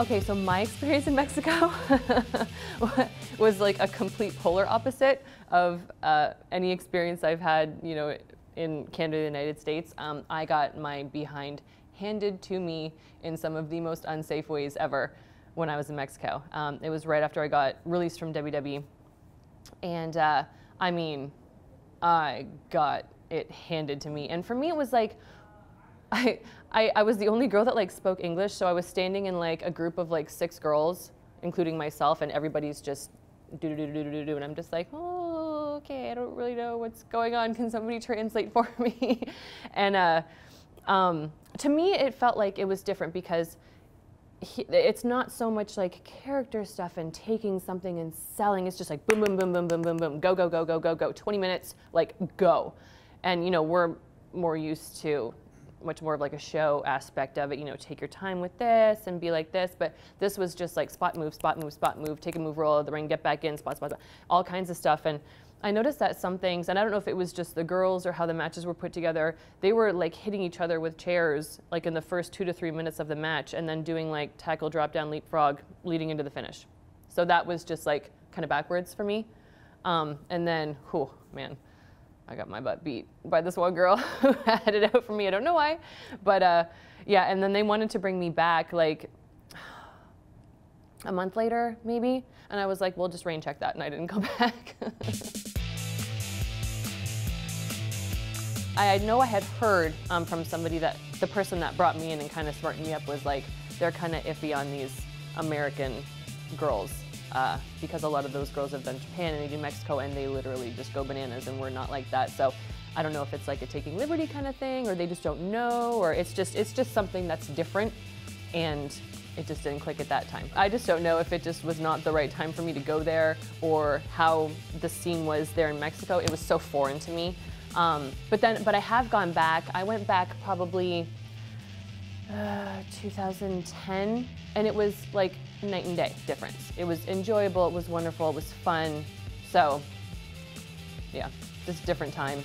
Okay, so my experience in Mexico was like a complete polar opposite of uh, any experience I've had, you know, in Canada, the United States. Um, I got my behind handed to me in some of the most unsafe ways ever when I was in Mexico. Um, it was right after I got released from WWE. And uh, I mean, I got it handed to me. And for me, it was like, I, I, I was the only girl that like spoke English, so I was standing in like a group of like six girls, including myself, and everybody's just do do do do do do, and I'm just like, oh, okay, I don't really know what's going on. Can somebody translate for me? and uh, um, to me, it felt like it was different because he, it's not so much like character stuff and taking something and selling. It's just like boom, boom, boom, boom, boom, boom, boom, go, go, go, go, go, go. 20 minutes, like go. And you know, we're more used to much more of like a show aspect of it. You know, take your time with this and be like this. But this was just like spot move, spot move, spot move, take a move, roll the ring, get back in, spot, spot, spot, all kinds of stuff. And I noticed that some things, and I don't know if it was just the girls or how the matches were put together, they were like hitting each other with chairs like in the first two to three minutes of the match and then doing like tackle, drop down, leapfrog leading into the finish. So that was just like kind of backwards for me. Um, and then, whew, man, I got my butt beat by this one girl who had it out for me. I don't know why, but uh, yeah. And then they wanted to bring me back like a month later, maybe. And I was like, well, just rain check that, and I didn't come back. I know I had heard um, from somebody that the person that brought me in and kind of smartened me up was like, they're kind of iffy on these American girls uh, because a lot of those girls have done Japan and they do Mexico and they literally just go bananas and we're not like that. So I don't know if it's like a taking liberty kind of thing or they just don't know or it's just it's just something that's different and it just didn't click at that time. I just don't know if it just was not the right time for me to go there or how the scene was there in Mexico. It was so foreign to me. Um, but then, but I have gone back. I went back probably uh, 2010, and it was like night and day difference. It was enjoyable. It was wonderful. It was fun. So, yeah, just different time.